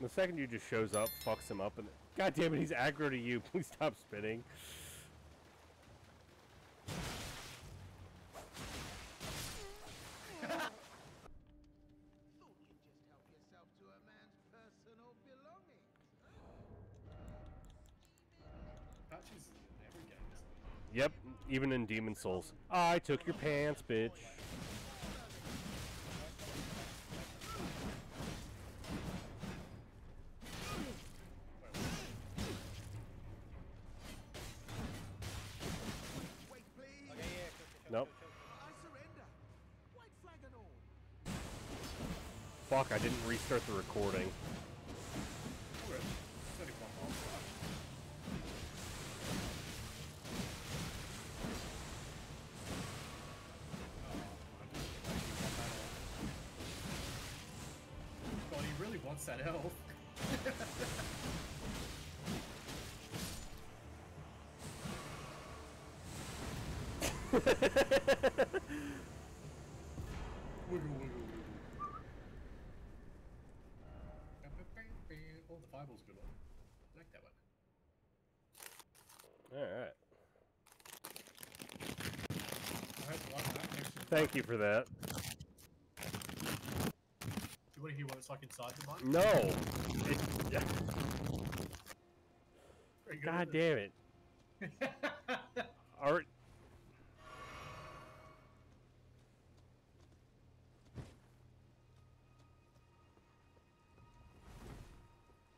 The second you just shows up, fucks him up, and god damn it, he's aggro to you. Please stop spinning. Yep, even in Demon's Souls. I took your pants, bitch. God, he really wants that health. wiggle, wiggle, wiggle. Oh, the fireball's a good one. I like that one. Alright. I hope you like that. Actually, Thank you for that. Do you want to hear what it's like inside the mine? No! It, yeah, god damn it. Art.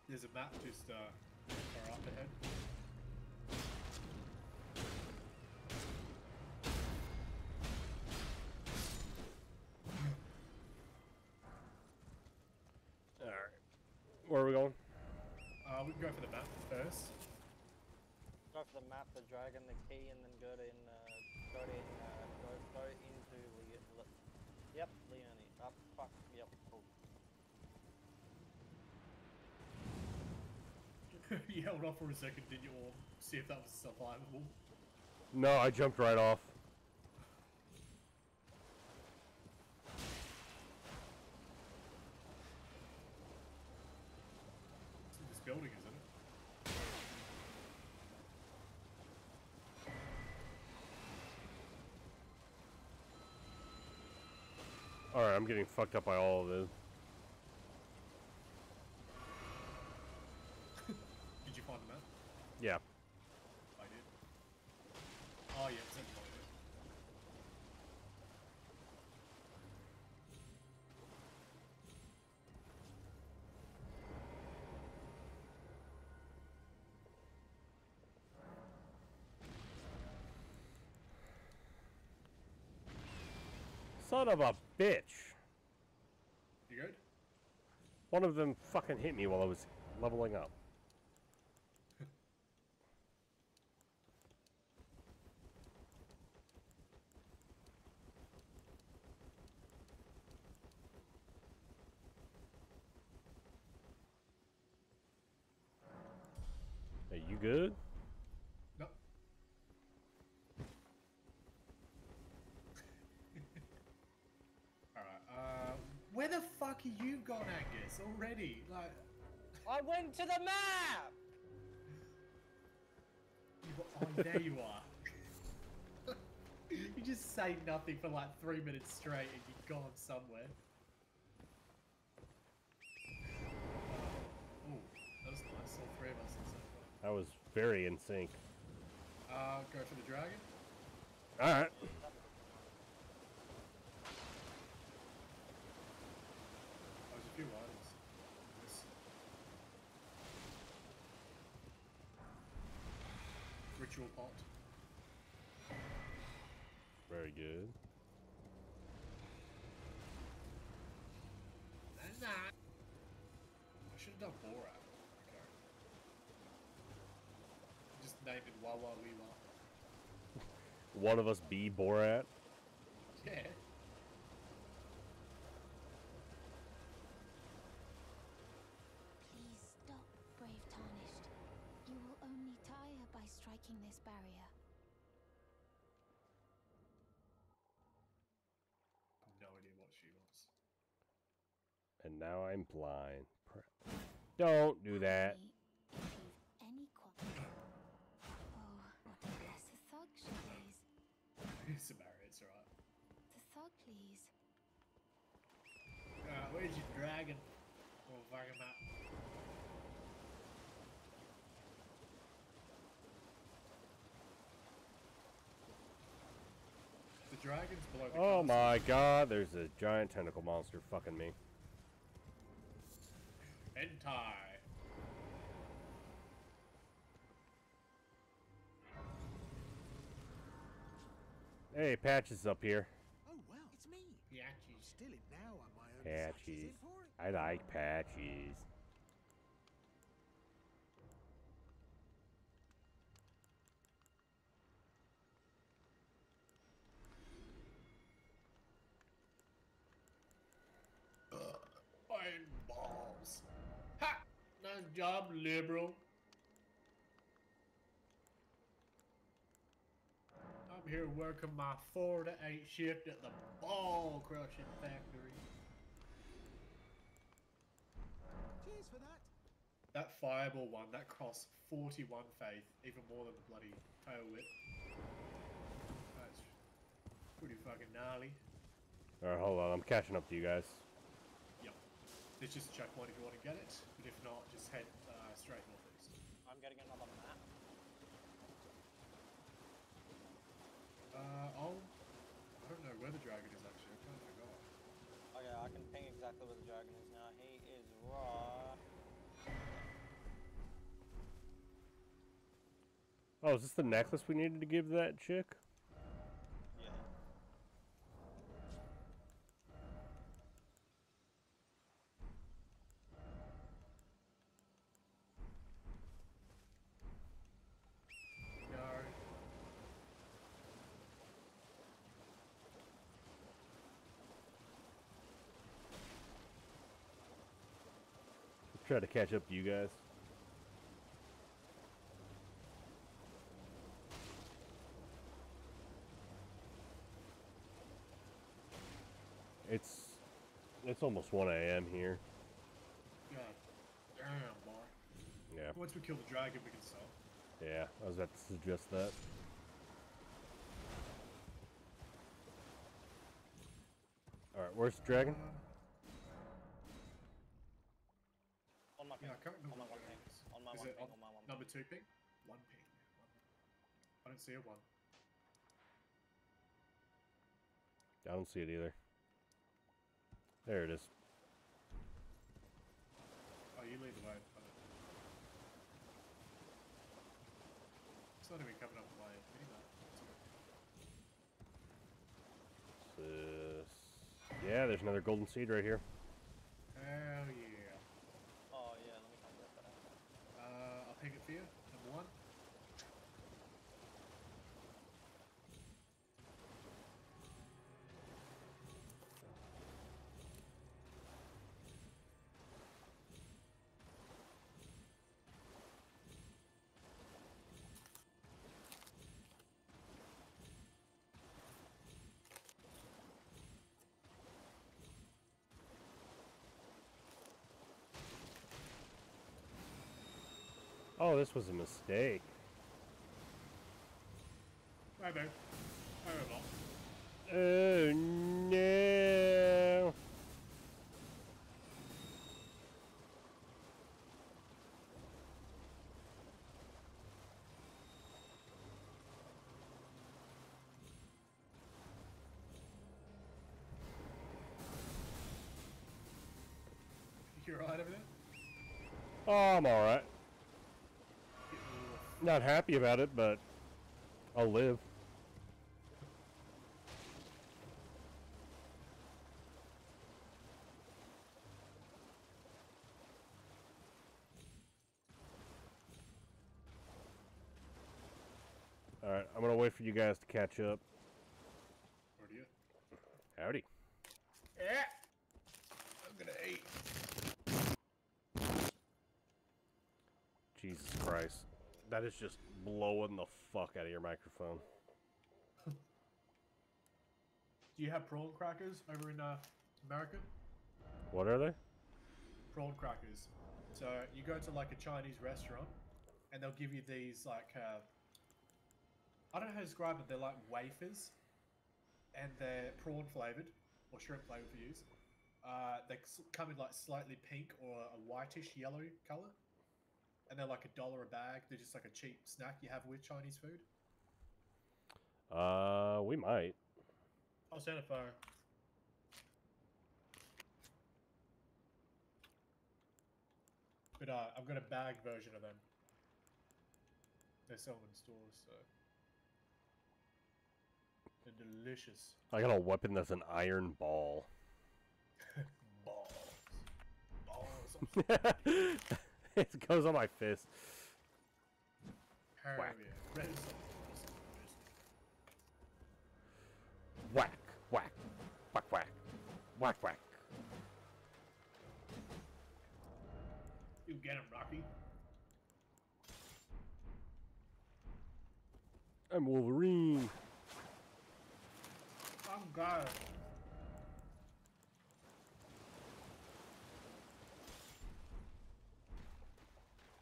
There's a map just uh, can go for the map first. Go for the map, the dragon, the key, and then go to in, uh, go in, uh, go, go into Le- Le- Yep, Leone. Up, fuck, yep, cool. you held off for a second, did you? Or see if that was survivable. No, I jumped right off. It's in this building, isn't it? Alright, I'm getting fucked up by all of this. Did you find the map? Yeah. I did. Oh yeah, it's in Son of a bitch! You good? One of them fucking hit me while I was leveling up. Hey, you good? No. Alright, uh, where the fuck are you gone, Angus, already? Like, I went to the map! you oh, there you are. you just say nothing for like three minutes straight and you're gone somewhere. Oh, that was nice, all three of us in the same. I was very in sync. Uh, go for the dragon. Alright. There's a few items. This. Pot. Very good. Nah. I should have done Borat. Okay. Just named it Wawa Wiwa. One of us be Borat. Yeah. Striking this barrier. No idea what she wants. And now I'm blind. Pr- Don't do that. Only If you've any. Oh, what a thug, please. It's a barrier, it's alright. The thug, please. Uh, where's your dragon? Oh, fucking map. The dragon's below the Oh castle. my god, there's a giant tentacle monster fucking me. Hentai. Hey, Patches up here. Oh well, it's me. Patches. Still it now on my own. Patches. it for it? I like Patches. Iron balls. Ha! Nice job, liberal. I'm here working my four to eight shift at the ball crushing factory. Cheers for that. That fireball one, that cost 41 faith, even more than the bloody tail whip. That's pretty fucking gnarly. Alright, hold on. I'm catching up to you guys. Yep. There's just a checkpoint if you want to get it, but if not, just head uh, straight northeast. I'm getting another map. Uh, oh, I don't know where the dragon is actually. I kind of forgot. Okay, I can ping exactly where the dragon is now. He is right. Oh, is this the necklace we needed to give that chick? Yeah. No. Try to catch up to you guys. It's it's almost 1 a.m. here. God damn, boy. Yeah, Once we kill the dragon, we can sell. yeah. I was about to suggest that. All right, where's the dragon? On my ping. yeah, I can't on my one ping. On my Is one it ping. on On my one ping. number two ping? One ping. One. I don't see a one. I don't see it either. There it is. Oh, you lead the way. I It's not even coming up my minimap. This. Yeah, there's another golden seed right here. Hell yeah. Oh yeah, let me come get that. Uh, I'll ping it for you. Number one. Oh, this was a mistake. Right. Right, boo. Oh no! You're alright over there? Oh, I'm alright. Getting a Not happy about it, but I'll live. Alright, I'm gonna wait for you guys to catch up. Where do you? Howdy. Yeah. I'm gonna eat. Jesus Christ. That is just blowing the fuck out of your microphone. Do you have prawn crackers over in uh, America? What are they? Prawn crackers. So you go to like a Chinese restaurant, and they'll give you these like uh, I don't know how to describe it. They're like wafers, and they're prawn flavored or shrimp flavored for use. Uh, they come in like slightly pink or a whitish yellow color, and they're like a dollar a bag. They're just like a cheap snack you have with Chinese food. Uh, we might. I'll send a photo. But uh, I've got a bag version of them. They sell them in stores, so they're delicious. I got a weapon that's an iron ball. Balls, balls. it goes on my fist. Whack. yeah. Red is something awesome. Whack, whack, whack, whack, whack, whack. You get him, Rocky. I'm Wolverine. I'm God.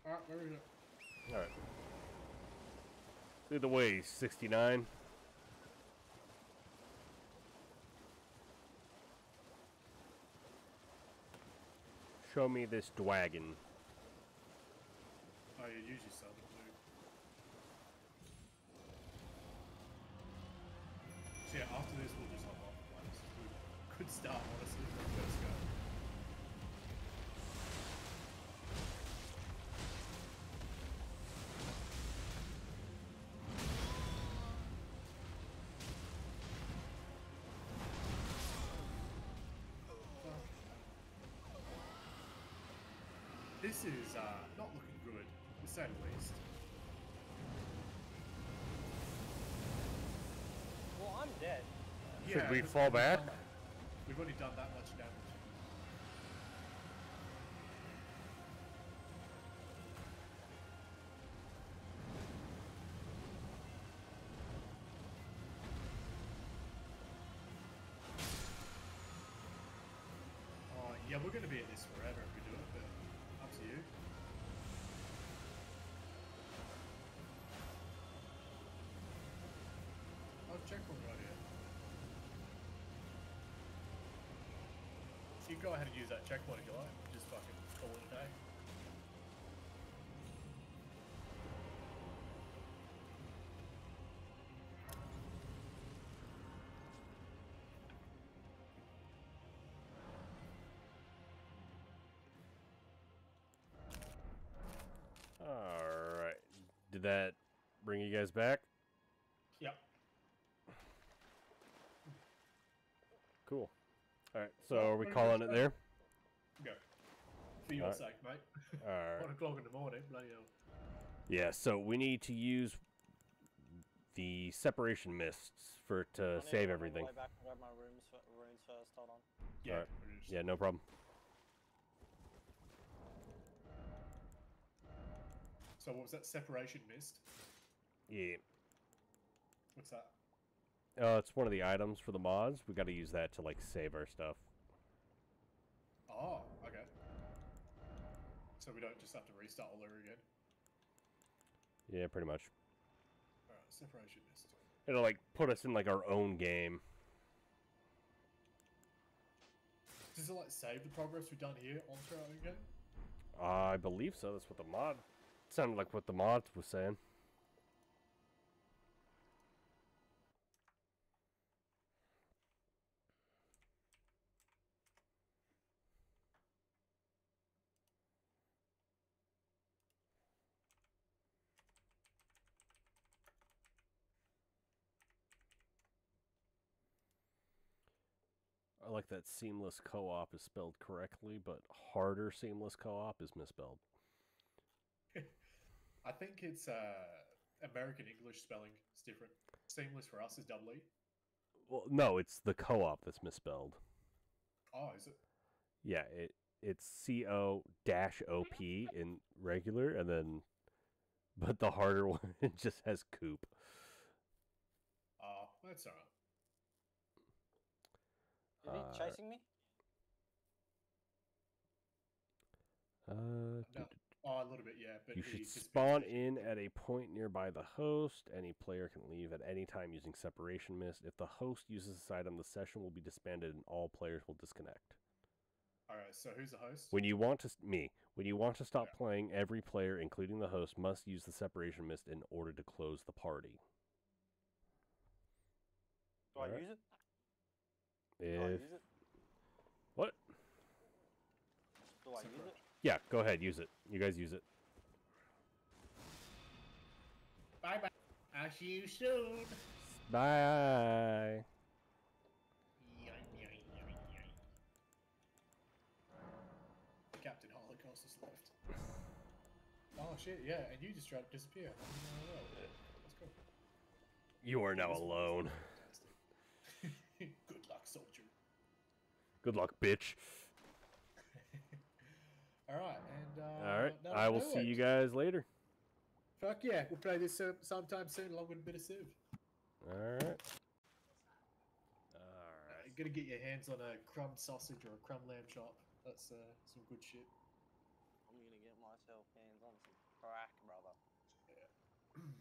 Alright, where is it? All right. Lead the way, 69. Show me this dwagon. Oh, you usually sell them too. So yeah, after this we'll just hop off. Like, this is good. Good start, This is uh, not looking good, to say the least. Well, I'm dead. Should we fall back? We've already done that much damage. So you go ahead and use that checkpoint if you like. Just fucking call it a day. Alright. Did that bring you guys back? Yep. Cool. Alright, so Well, are we what did you calling it there? Go. For your Alright. sake, mate. Alright. One o'clock in the morning, bloody hell. Yeah, so we need to use the separation mists for it to need save run all the everything. way back and grab my rooms, fir- runes first. Hold on. Yeah. Alright. Yeah, no problem. So what was that separation mist? Yeah. What's that? Uh, it's one of the items for the mods. We got to use that to like save our stuff. Oh, okay. So we don't just have to restart all over again. Yeah, pretty much. Alright, separation mist. It'll like put us in like our own game. Does it like save the progress we've done here onto our own game? I believe so. That's what the mod it sounded like. What the mod was saying. That seamless co-op is spelled correctly, but harder seamless co-op is misspelled. I think it's uh, American English spelling is different. Seamless for us is double E. Well, no, it's the co-op that's misspelled. Oh, is it? Yeah, it it's C O dash O P in regular, and then, but the harder one just has coop. Oh, that's alright. Is he Alright. chasing me? Uh, no. Oh, a little bit, yeah. But You should spawn in at a point nearby the host. Any player can leave at any time using Separation Mist. If the host uses this item, the session will be disbanded and all players will disconnect. All right, so who's the host? When you want to me, when you want to stop Yeah. playing, every player, including the host, must use the Separation Mist in order to close the party. Do I Alright. use it? Do I If use it? what? Do I use it? Yeah, go ahead, use it. You guys use it. Bye bye. I'll see you soon. Bye. Captain Holocaust is left. Oh shit, yeah, and you just tried to disappear. No, no, no. Let's go. You are now This one alone. Good luck, bitch. Alright, and uh All right, that'll I will do see it. you guys later. Fuck yeah, we'll play this uh, sometime soon along with a bit of Civ. All right. All Uh, right. you gotta get your hands on a crumb sausage or a crumb lamb chop. That's uh, some good shit. I'm gonna get myself hands on some crack, brother. Yeah.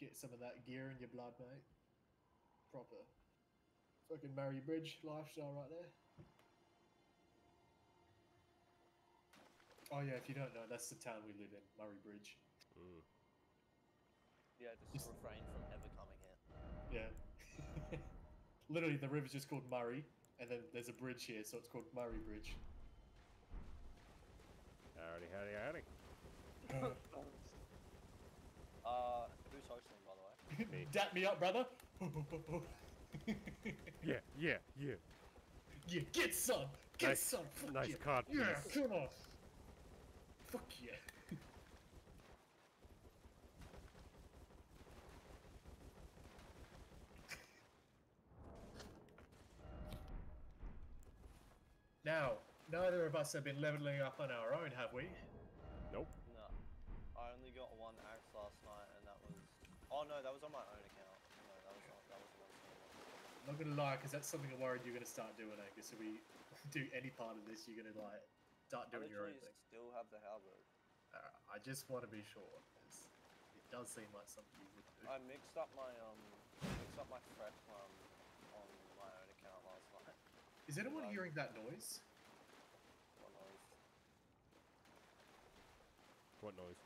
Get some of that gear in your blood, mate. Proper fucking Murray Bridge lifestyle right there. Oh yeah, if you don't know, that's the town we live in, Murray Bridge. Mm. Yeah, just Just- refrain from ever coming here. Yeah. Literally, the river's just called Murray, and then there's a bridge here, so it's called Murray Bridge. Howdy, howdy, howdy. Uh, who's hosting, by the way? Me. Dap me up, brother. Yeah, yeah, yeah. yeah, get some. Get Nice- some. Fuck nice yeah. cod Yeah, piece. come on. Fuck yeah. Now, neither of us have been leveling up on our own, have we? Nope. No. I only got one axe last night, and that was. Oh no, that was on my own account. No, that was not. That was one single. I'm not gonna lie, because that's something I'm worried you're gonna start doing, Angus. If we do any part of this, you're gonna like start doing your own literally thing. still have the halberd. Uh, I just want to be sure, 'cause it does seem like something you would do. I mixed up my um, mixed up my fresh um on my own account last night. Is anyone um, hearing that noise? What noise? What noise?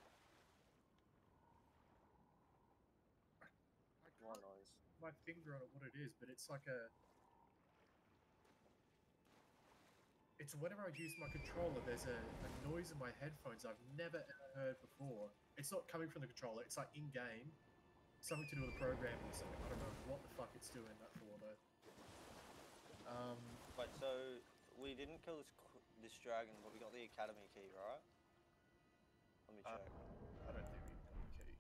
I What can't noise? put my finger on it what it is, but it's like a. It's whenever I use my controller, there's a, a noise in my headphones I've never ever heard before. It's not coming from the controller, it's like in game. Something to do with the programming or something. I don't know what the fuck it's doing that for though. Um, Wait, so we didn't kill this this dragon, but we got the academy key, right? Let me Uh, check. I don't think we've got the key.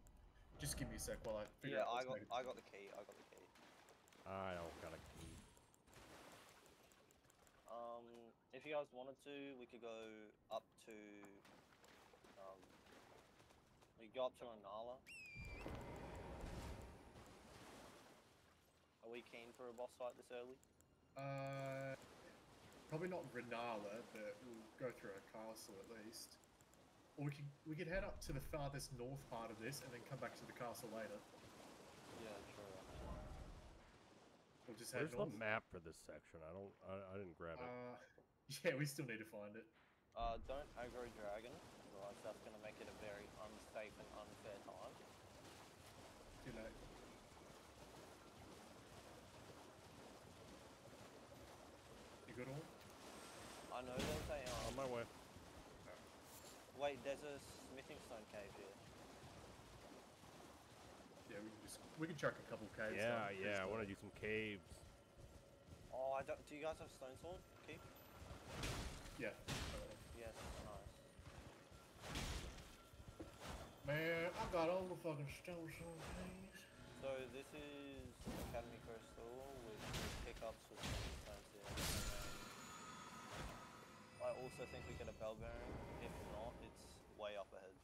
Just give me a sec while I figure yeah, out. I what's got. I got the key. I got the key. I don't got a key. Um, if you guys wanted to, we could go up to. Um, we could go up to Anala. Are we keen for a boss fight this early? Uh, probably not Renala, but we'll go through a castle at least. Or we could we could head up to the farthest north part of this and then come back to the castle later. Yeah, true. We'll just head Where's the map for this section? I don't. I, I didn't grab it. Uh, yeah, we still need to find it. Uh, don't aggro dragon, otherwise that's gonna make it a very unsafe and unfair time. Too late. You good all? I know there's a On um. my way. Wait, there's a smithing stone cave here. Yeah, we can just chuck a couple caves. Yeah, down, yeah. I want to do some caves. Oh, I don't. Do you guys have stone sword? Keep. Yeah. Yes, nice. Man, I got all the fucking stone sword things. So this is Academy Crystal with, with pickups with smithing stones here. I also think we get a bell bearing. If not, it's way up ahead.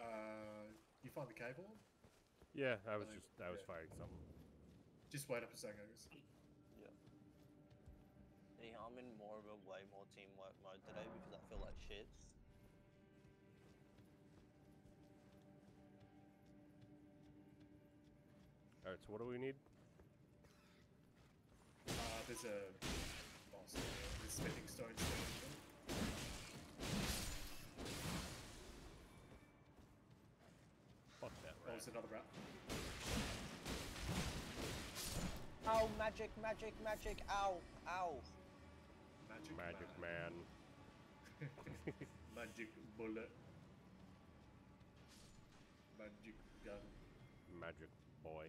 Uh, you find the cable? Yeah, I was think- just. I was yeah. fighting something. Just wait up a second. Angus. Yeah, I'm I'm in more of a way more teamwork mode today because I feel like shit. All right, so what do we need? Uh, there's a boss. there. There's smithing stones. Magic, magic, magic, ow, ow. Magic, Magic man. man. Magic bullet. Magic gun. Magic boy.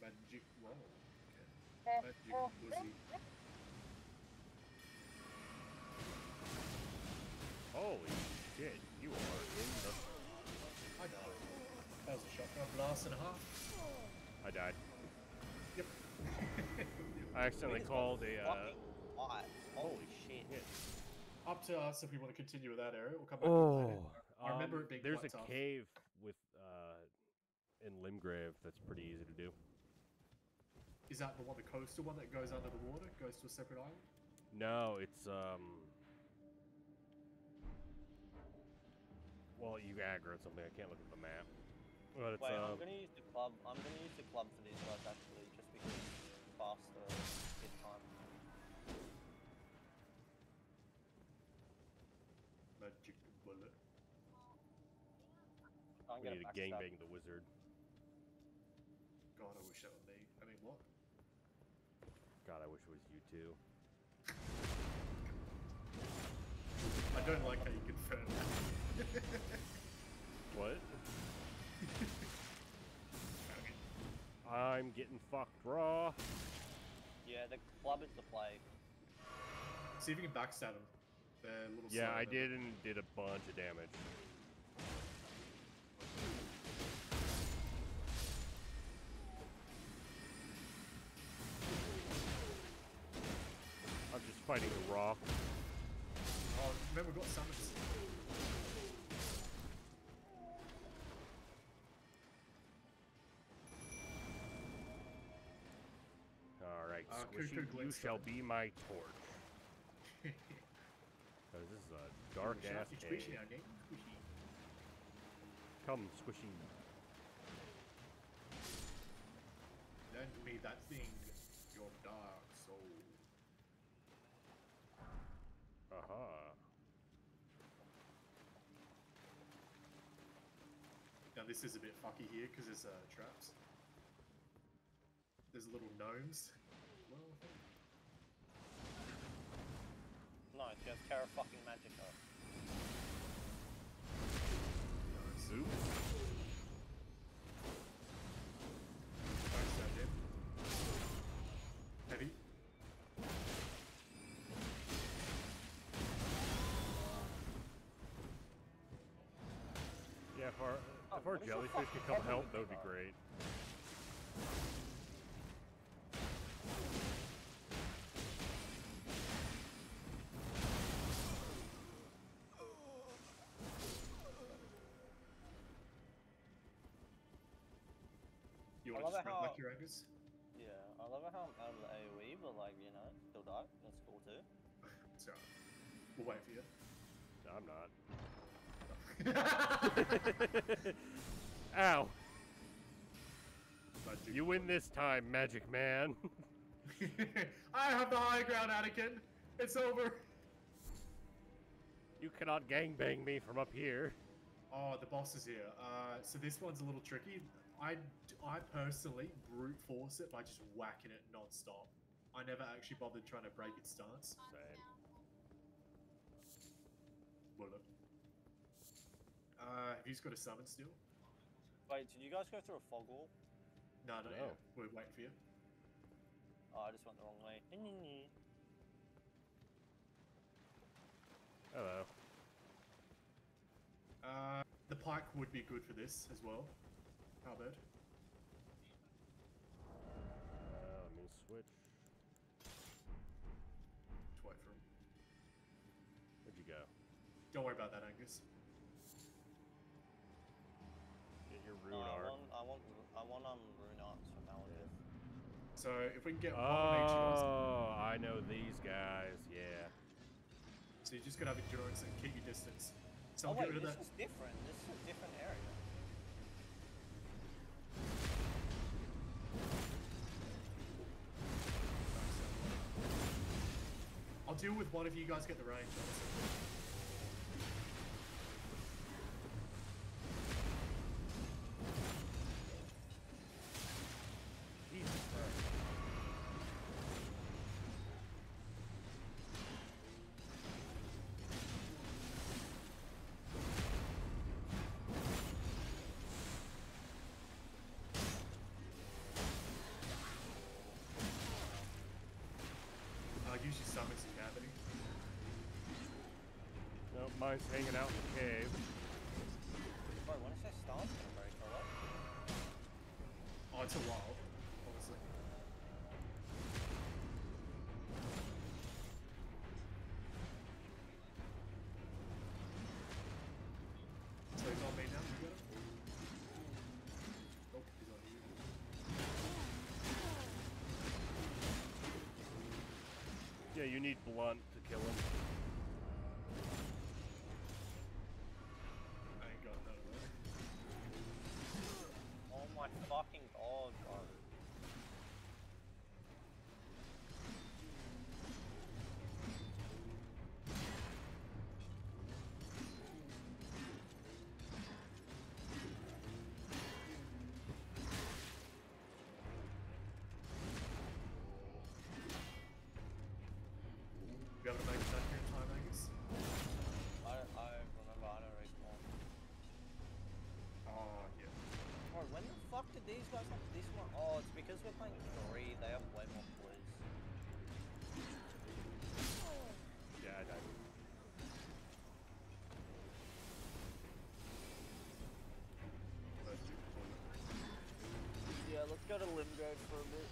Magic wall. Okay. Eh, magic oh, pussy. Eh, eh. Holy shit, you are in the. I died. That was a shotgun blast and a half. I died. Yep. I accidentally called a. Uh, Fucking hot. Holy shit. shit. Up to us if we want to continue with that area. We'll come back. to the planet. I remember um, it being There's quite a tough. cave with uh, in Limgrave that's pretty easy to do. Is that the one, the coastal one that goes under the water, goes to a separate island? No, it's um. Well, you aggroed something. I can't look at the map. But it's Wait, uh, I'm gonna use the club. I'm gonna use the club for these guys actually, just because it's faster hit time. Magic bullet. I'm we need to backstab. gangbang the wizard. God, I wish that were me. I mean, what? God, I wish it was you too. I don't like how you confirm that. I'm getting fucked raw. Yeah, the club is the play. See if you can backstab them. They're little Yeah, I did and did a bunch of damage. I'm just fighting the rock. Oh, remember, we've got summons. All right, squishy, Cuckoo you shall be my torch. Cause this is a dark ass squishy cave. now, gang. Squishy. Come, squishy. Lend me that thing, your dark soul. Aha. Now this is a bit fucky here because there's uh, traps. There's little gnomes. Well, I think- No, she has Terra fucking Magica. Nice. Oops. Backstab. Heavy. Yeah, if our, Oh, if our what is jellyfish could come help, that would be that? great. Love just it run how- back your anchors? Yeah, I love it how I'm out of the AoE, but like, you know, still die. That's cool too. so. We'll wait for you. I'm not. Ow! You win this time, Magic Man. I have the high ground, Anakin. It's over. you cannot gangbang me from up here. Oh, the boss is here. Uh, so this one's a little tricky. I, I personally brute force it by just whacking it non-stop. I never actually bothered trying to break its stance. Same. Bullet. Uh, have you just got a summon still? Wait, did you guys go through a fog wall? No, no, No. yeah. We're waiting for you. Oh, I just went the wrong way. Hello. Uh, the pike would be good for this as well. Halberd. Uh, let me switch. Just wait for him. Where'd you go? Don't worry about that, Angus. Get your No, rune I art. want, I want, I want um rune arcs from Malekith. So if we can get one of each of us, Oh, I know these guys. Yeah. So you just gotta have endurance and keep your distance. So Oh I'll get wait, rid of this that. is different. This is a different area. Deal with one if you guys get the range. honestly. Mine's hanging out in the cave. Wait, when is this start gonna break or what? Oh, it's a while, honestly. So he's on me now, you got him? Oh, he's on you. Yeah, you need blunt these guys have this one? Oh, it's because we're playing three. They have way more poise. Yeah, I died. Yeah, let's go to Limgrave for a bit.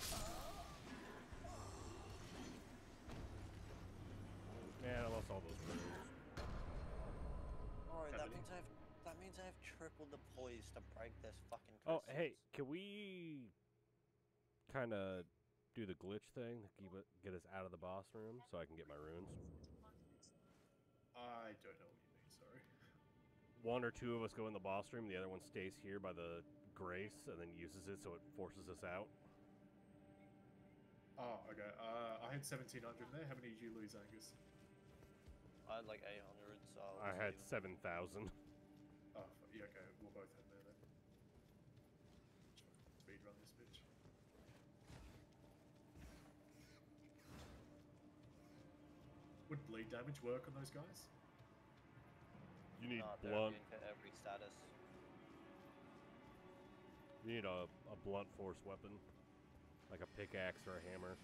Man, I lost all those runes. Alright, that means I've that means I've triple the poise to break this fucking. Oh, hey, can we kind of do the glitch thing to keep it, get us out of the boss room so I can get my runes? I don't know what you mean, sorry. One or two of us go in the boss room, the other one stays here by the grace and then uses it so it forces us out. Oh, okay. Uh, I had 1700 there. How many did you lose, Angus? I had like 800, so I was had 7,000. Oh, yeah, okay. We'll both head there then. Speed run this bitch. Would bleed damage work on those guys? You need Nah, they're blunt. immune to every status. You need a, a blunt force weapon, like a pickaxe or a hammer.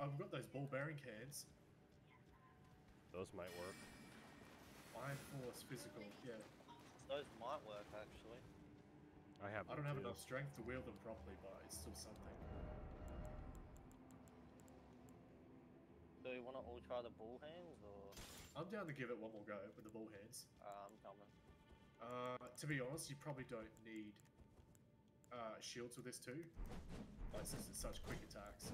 Oh, we've got those ball bearing cans. Those might work. Iron Force physical. Yeah. Those might work actually. I have. I don't have too. enough strength to wield them properly, but it's still something. Do you want to all try the bull hands or? I'm down to give it one more go with the ball hands. Uh, I'm coming. Uh, to be honest, you probably don't need uh, shields with this too. Like, since it's such quick attacks.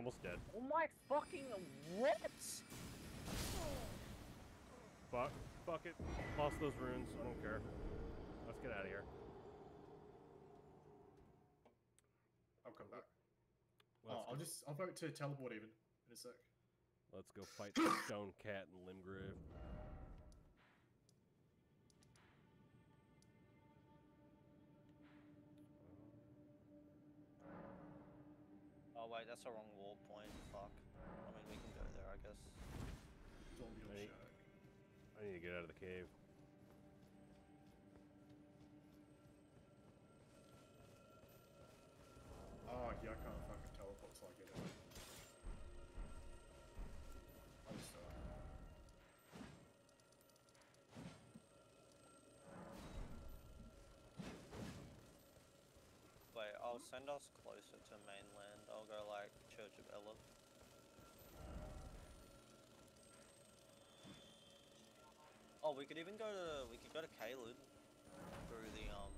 Almost dead. Oh my fucking what? Fuck. Fuck it. Lost those runes. I don't care. Let's get out of here. I'll come back. Let's, oh, I'll go, just I'll vote to teleport even in a sec. let's go fight the stone cat in Limgrave. Wait, that's the wrong wall point. Fuck. I mean, we can go there, I guess. Zombie on Hey. I need to get out of the cave. Send us closer to mainland. I'll go like Church of Elleh. Oh, we could even go to we could go to Caelid through the um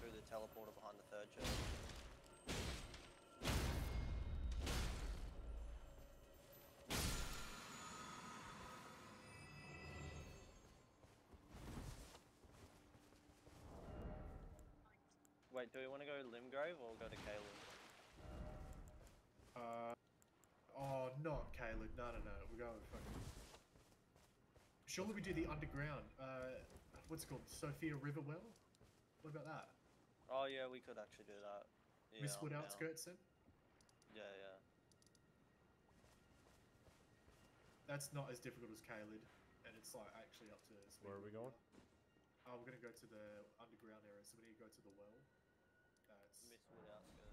through the teleporter behind the third church. Wait, do we want to go Limgrave or go to Caelid? Uh, oh, not Caelid. No, no, no. We're going fucking. Surely we do the underground. Uh, what's it called? Siofra River Well. What about that? Oh yeah, we could actually do that. Yeah, Mistwood I'm outskirts. Then Yeah, yeah. that's not as difficult as Caelid, and it's like actually up to. speed Where are we going? Oh, we're gonna go to the underground area. So we need to go to the well split out.